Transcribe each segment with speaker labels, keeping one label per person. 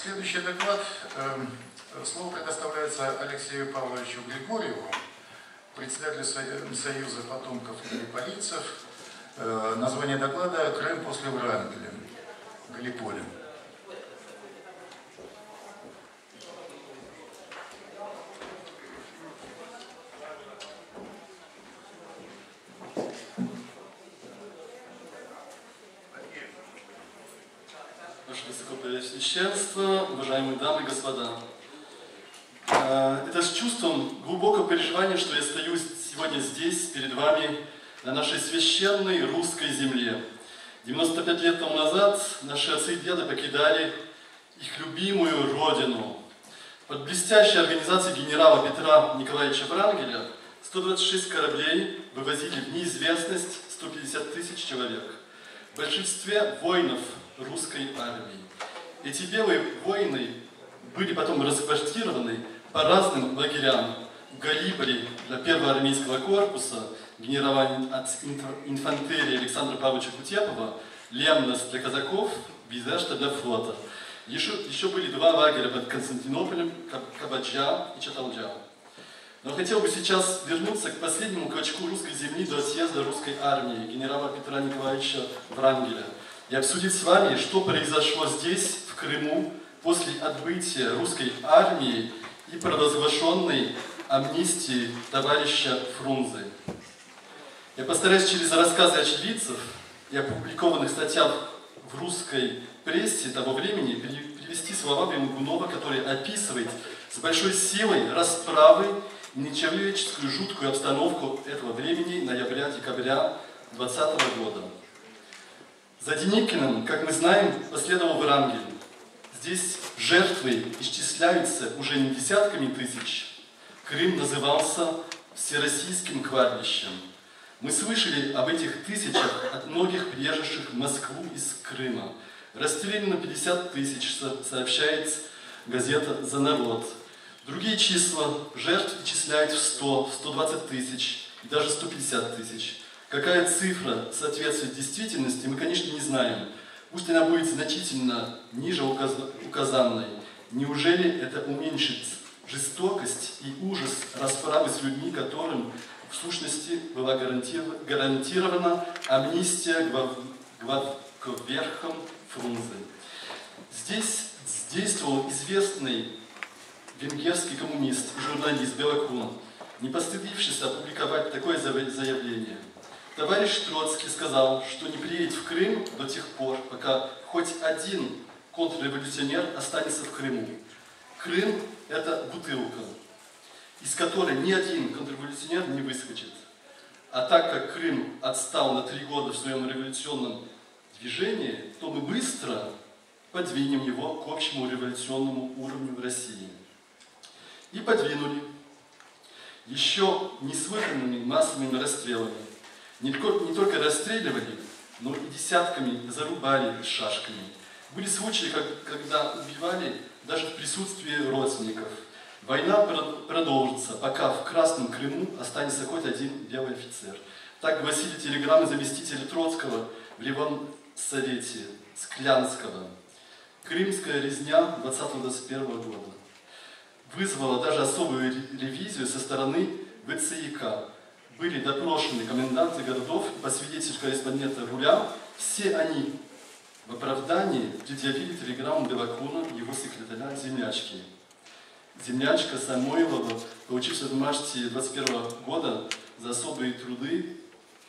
Speaker 1: Следующий доклад. Эм, слово предоставляется Алексею Павловичу Григорьеву, председателю Союза потомков галиполийцев. Э, название доклада «Крым после Врангеля». Галиполи.
Speaker 2: Священство, уважаемые дамы и господа, э, это с чувством глубокого переживания, что я стою сегодня здесь, перед вами, на нашей священной русской земле. 95 лет тому назад наши отцы и деды покидали их любимую родину. Под блестящей организацией генерала Петра Николаевича Врангеля 126 кораблей вывозили в неизвестность 150 тысяч человек. В большинстве воинов русской армии. Эти белые воины были потом расквартированы по разным лагерям. В Галиполе для первого армейского корпуса генерала инфантерии Александра Павловича Кутепова, Лемнос для казаков, Визешта для флота. Еще, еще были два лагеря под Константинополем, Кабаджа и Чаталджа. Но хотел бы сейчас вернуться к последнему клочку русской земли до отъезда русской армии генерала Петра Николаевича Врангеля и обсудить с вами, что произошло здесь, Крыму после отбытия русской армии и провозглашенной амнистии товарища Фрунзе. Я постараюсь через рассказы очевидцев и опубликованных статьях в русской прессе того времени привести слова Бемгунова, который описывает с большой силой расправы и нечеловеческую жуткую обстановку этого времени ноября-декабря 2020 года. За Деникиным, как мы знаем, последовал Врангель. Здесь жертвы исчисляются уже не десятками тысяч. Крым назывался всероссийским кладбищем. Мы слышали об этих тысячах от многих приезжавших в Москву из Крыма. Расстреляно 50 тысяч, сообщает газета «За народ». Другие числа жертв исчисляют в 100, 120 тысяч и даже 150 тысяч. Какая цифра соответствует действительности, мы, конечно, не знаем. Пусть она будет значительно ниже указанной. Неужели это уменьшит жестокость и ужас расправы с людьми, которым в сущности была гарантирована амнистия главковерхом Фрунзе. Здесь действовал известный венгерский коммунист и журналист Белокун, не постыдившись опубликовать такое заявление – Товарищ Троцкий сказал, что не приедет в Крым до тех пор, пока хоть один контрреволюционер останется в Крыму. Крым – это бутылка, из которой ни один контрреволюционер не выскочит. А так как Крым отстал на три года в своем революционном движении, то мы быстро подвинем его к общему революционному уровню в России. И подвинули еще неслыханными массовыми расстрелами не только, не только расстреливали, но и десятками зарубали шашками. Были случаи, как, когда убивали даже в присутствии родственников. Война продолжится, пока в Красном Крыму останется хоть один белый офицер. Так гласили телеграммы заместителя Троцкого в Ливан-Совете Склянского. Крымская резня 20-21 года вызвала даже особую ревизию со стороны ВЦИК, были допрошены коменданты городов по свидетельству корреспондента Руля, все они в оправдании предъявили телеграмму Белокуна его секретаря Землячки. Землячка Самойлова, получившая в марте 21 года за особые труды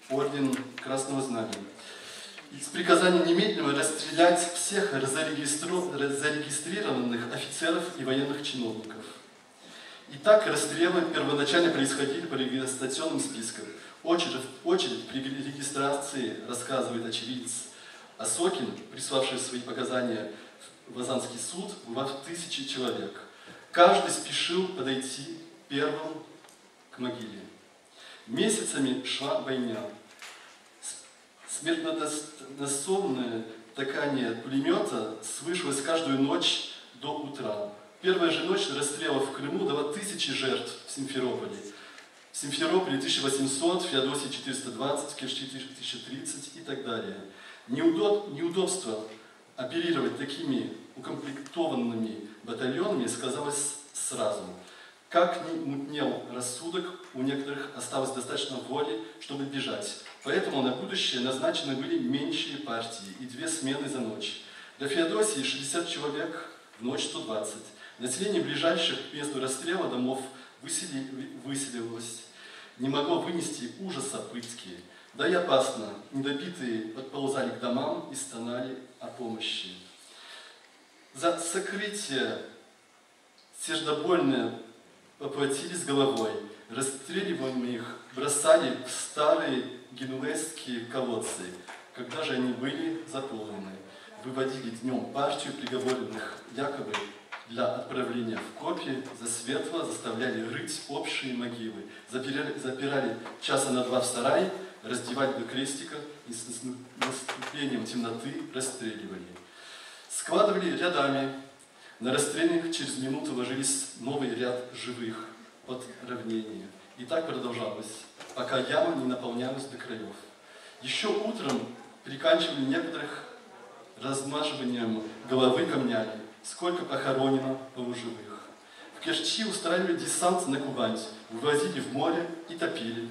Speaker 2: орден Красного Знамени. С приказанием немедленно расстрелять всех зарегистрированных офицеров и военных чиновников. Итак, расстрелы первоначально происходили по регистрационным спискам. Очередь, очередь при регистрации, рассказывает очевидец Осокин, приславший свои показания в Лазанский суд, в тысячи человек. Каждый спешил подойти первым к могиле. Месяцами шла война. Смертоносное такание пулемета слышалось каждую ночь до утра. Первая же ночь расстрела в Крыму дала тысячи жертв в Симферополе. В Симферополе 1800, в Феодосии 420, в Керчи 1030 и так далее. Неудоб, неудобство оперировать такими укомплектованными батальонами сказалось сразу. Как ни мутнел рассудок, у некоторых осталось достаточно воли, чтобы бежать. Поэтому на будущее назначены были меньшие партии и две смены за ночь. Для Феодосии 60 человек, в ночь 120. Население ближайших к месту расстрела домов высели, выселилось, не могло вынести ужаса пытки. Да и опасно, недобитые подползали к домам и стонали о помощи. За сокрытие сердобольное поплатились головой, расстреливаемых бросали в старые генуэзские колодцы, когда же они были заполнены. Выводили днем партию приговоренных якобы для отправления в копии за светло заставляли рыть общие могилы, запирали, запирали часа на два в сарай, раздевать до крестика и с наступлением темноты расстреливали. Складывали рядами, на расстрельных через минуту ложились новый ряд живых под равнение. И так продолжалось, пока яма не наполнялась до краев. Еще утром приканчивали некоторых размаживанием головы камнями, сколько похоронено полуживых. В Керчи устраивали десант на Кубань, вывозили в море и топили.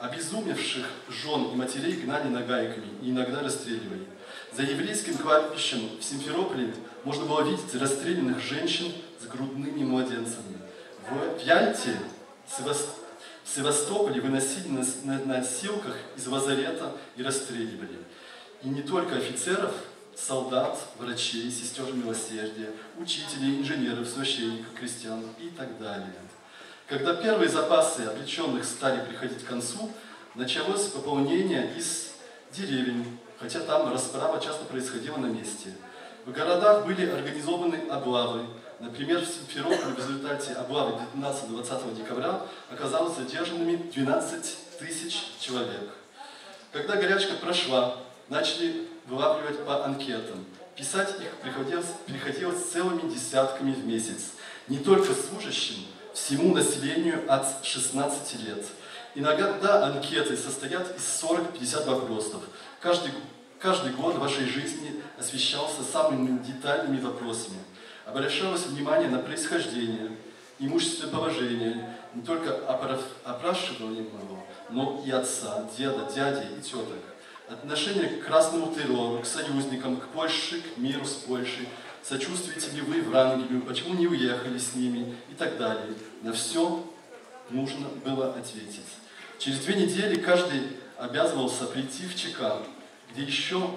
Speaker 2: Обезумевших жен и матерей гнали нагайками и иногда расстреливали. За еврейским кладбищем в Симферополе можно было видеть расстрелянных женщин с грудными младенцами. В Яльте, в Севастополе выносили на носилках из лазарета и расстреливали. И не только офицеров, солдат, врачей, сестер милосердия, учителей, инженеров, священников, крестьян и так далее. Когда первые запасы обреченных стали приходить к концу, началось пополнение из деревень, хотя там расправа часто происходила на месте. В городах были организованы облавы. Например, в Симферополе в результате облавы 19-20 декабря оказалось задержанными 12 тысяч человек. Когда горячка прошла, начали вылавливать по анкетам. Писать их приходилось, приходилось целыми десятками в месяц. Не только служащим, всему населению от 16 лет. Иногда анкеты состоят из 40-50 вопросов. Каждый, каждый год вашей жизни освещался самыми детальными вопросами. Обращалось внимание на происхождение, имущественное положение, не только опрашиваемого, но и отца, деда, дяди и теток отношение к красному террору, к союзникам, к Польше, к миру с Польшей, сочувствуете ли вы Врангелю, почему не уехали с ними и так далее. На все нужно было ответить. Через две недели каждый обязывался прийти в ЧК, где еще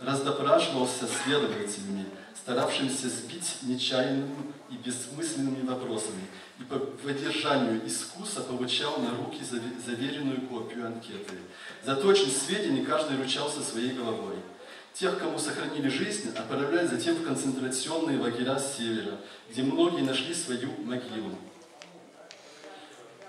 Speaker 2: раздопрашивался следователями, старавшимися сбить нечаянными и бессмысленными вопросами, и по выдержанию искуса получал на руки заверенную копию анкеты. За точность сведений каждый ручался своей головой. Тех, кому сохранили жизнь, отправляли затем в концентрационные лагеря с севера, где многие нашли свою могилу.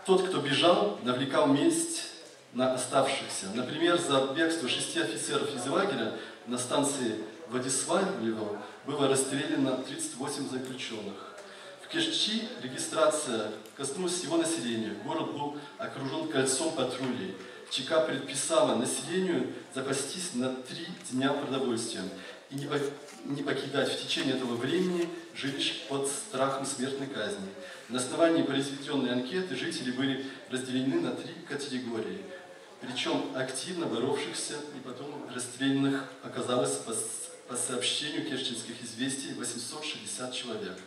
Speaker 2: Тот, кто бежал, навлекал месть на оставшихся. Например, за бегство шести офицеров из лагеря на станции Владиславлево было расстреляно 38 заключенных. В Керчи регистрация коснулась всего населения. Город был окружен кольцом патрулей. ЧК предписала населению запастись на три дня продовольствием и не покидать в течение этого времени жилищ под страхом смертной казни. На основании произведенной анкеты жители были разделены на три категории. Причем активно боровшихся и потом расстрелянных оказалось по, сообщению керченских известий 860 человек.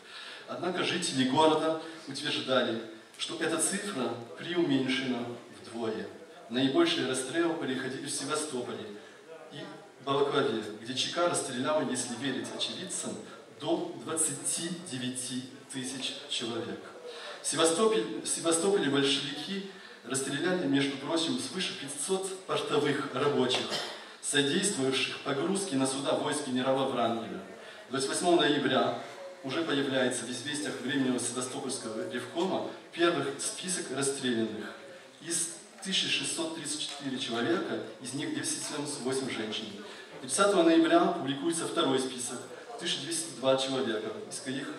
Speaker 2: Однако жители города утверждали, что эта цифра преуменьшена вдвое. Наибольшие расстрелы происходили в Севастополе и Балаклаве, где ЧК расстреляла, если верить очевидцам, до 29 тысяч человек. В Севастополе, в Севастополе большевики расстреляли, между прочим, свыше 500 портовых рабочих, содействовавших погрузке на суда войск генерала Врангеля. 28 ноября уже появляется в известиях Временного Севастопольского ревкома первых список расстрелянных. Из 1634 человека, из них 278 женщин. 30 ноября публикуется второй список, 1202 человека, из каких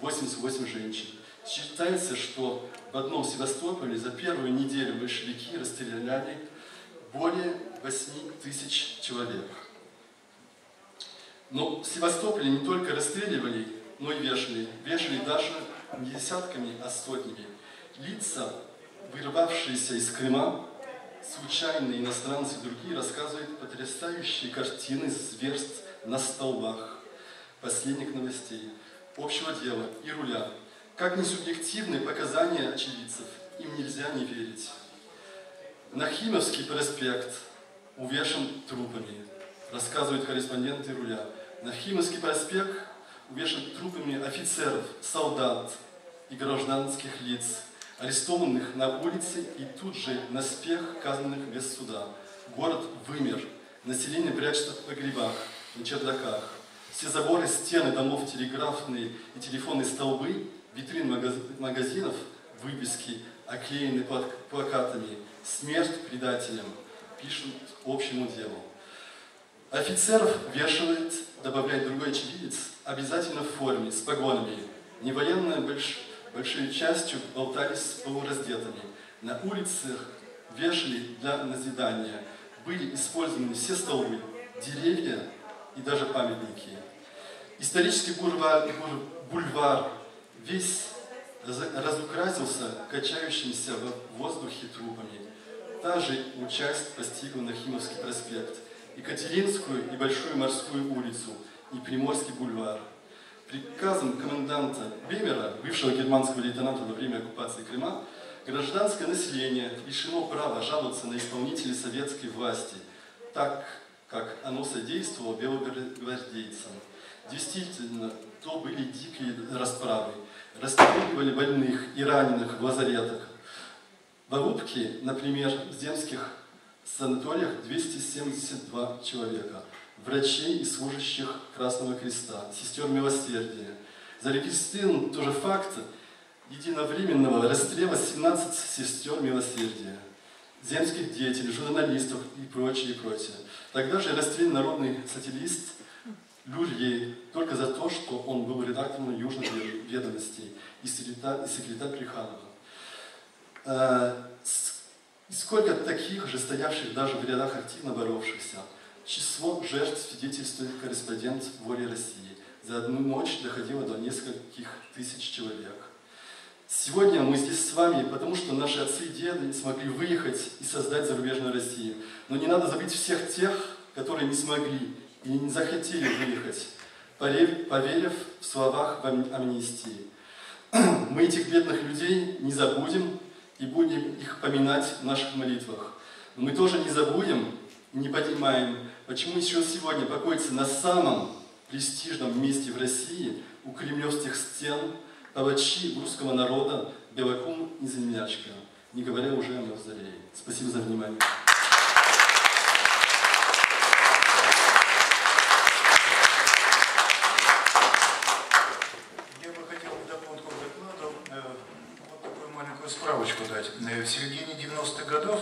Speaker 2: 88 женщин. Считается, что в одном Севастополе за первую неделю большевики расстреляли более 8 тысяч человек. Но в Севастополе не только расстреливали, но и вешали. Вешали даже не десятками, а сотнями. Лица, вырвавшиеся из Крыма, случайные иностранцы и другие рассказывают потрясающие картины зверств на столбах, последних новостей, общего дела и руля. Как не субъективны показания очевидцев, им нельзя не верить. Нахимовский проспект увешан трупами, рассказывают корреспонденты руля. Нахимовский проспект увешан трупами офицеров, солдат и гражданских лиц, арестованных на улице и тут же на спех казанных без суда. Город вымер, население прячется в погребах, на чердаках. Все заборы, стены домов, телеграфные и телефонные столбы, витрин магазинов, выписки оклеены плакатами «Смерть предателям», пишут общему делу. Офицеров вешают, добавляет другой очевидец, обязательно в форме, с погонами. Не военная больш, большой частью болтались полураздетыми. На улицах вешали для назидания. Были использованы все столбы, деревья и даже памятники. Исторический бульвар, бульвар весь разукрасился качающимися в воздухе трупами. Та же участь постигла Нахимовский проспект, Екатеринскую и Большую морскую улицу и Приморский бульвар. Приказом коменданта Бемера, бывшего германского лейтенанта во время оккупации Крыма, гражданское население лишено права жаловаться на исполнителей советской власти, так как оно содействовало белогвардейцам. Действительно, то были дикие расправы. Расстреливали больных и раненых в лазаретах. В Арубке, например, в земских санаториях 272 человека. Врачей и служащих Красного Креста, сестер милосердия. Зарегистрирован тоже факт единовременного расстрела 17 сестер милосердия земских деятелей, журналистов и прочее, и прочее. Тогда же расстрелян народный сателлист Люрье только за то, что он был редактором южных ведомостей и секретарь, и секретарь Плеханова. Э, сколько таких же стоявших даже в рядах активно боровшихся. Число жертв свидетельствует корреспондент «Воли России». За одну ночь доходило до нескольких тысяч человек. Сегодня мы здесь с вами, потому что наши отцы и деды смогли выехать и создать зарубежную Россию. Но не надо забыть всех тех, которые не смогли и не захотели выехать, поверив в словах амнистии. Мы этих бедных людей не забудем и будем их поминать в наших молитвах. Но мы тоже не забудем и не понимаем, почему еще сегодня покоится на самом престижном месте в России у кремлевских стен палачи русского народа Белокум и Землячка, не говоря уже о Мавзолее. Спасибо за внимание.
Speaker 1: Э, в середине 90-х годов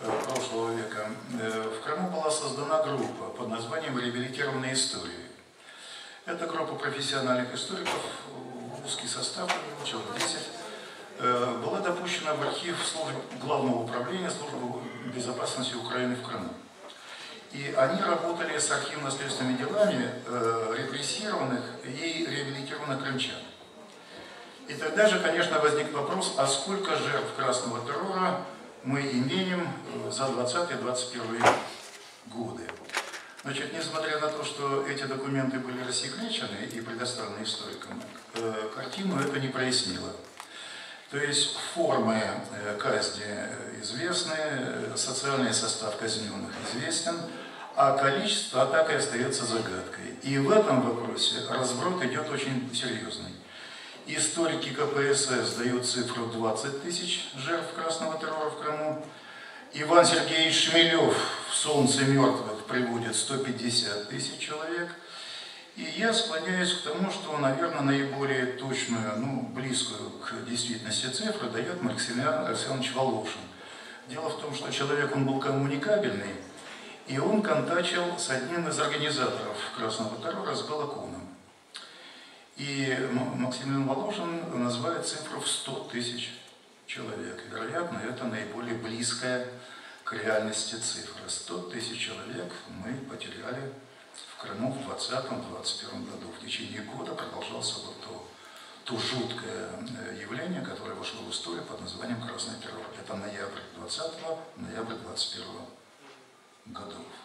Speaker 1: э, прошлого века э, в Крыму была создана группа под названием «Реабилитированные истории». Это группа профессиональных историков, узкий состав, человек 10, была допущена в архив служб Главного управления службы безопасности Украины в Крыму. И они работали с архивно-следственными делами репрессированных и реабилитированных крымчан. И тогда же, конечно, возник вопрос, а сколько жертв красного террора мы имеем э, за 20-21 годы. Значит, несмотря на то, что эти документы были рассекречены и предоставлены историкам, э, картину это не прояснило. То есть формы э, казни известны, социальный состав казненных известен, а количество атак и остается загадкой. И в этом вопросе разброд идет очень серьезный. Историки КПСС дают цифру 20 тысяч жертв красного террора в Крыму. Иван Сергеевич Шмелев в «Солнце мертвых» приводит 150 тысяч человек. И я склоняюсь к тому, что, наверное, наиболее точную, ну, близкую к действительности цифру дает Максимилиан Александрович Волошин. Дело в том, что человек, он был коммуникабельный, и он контачил с одним из организаторов красного террора, с Балакуном. И Максимилиан Воложин называет цифру в 100 тысяч человек. Вероятно, это наиболее близкая к реальности цифра. 100 тысяч человек мы потеряли в Крыму в 20-21 году. В течение года продолжался вот то, то жуткое э, явление, которое вошло в историю под названием Красный террор. Это ноябрь 20 ноябрь 21 годов.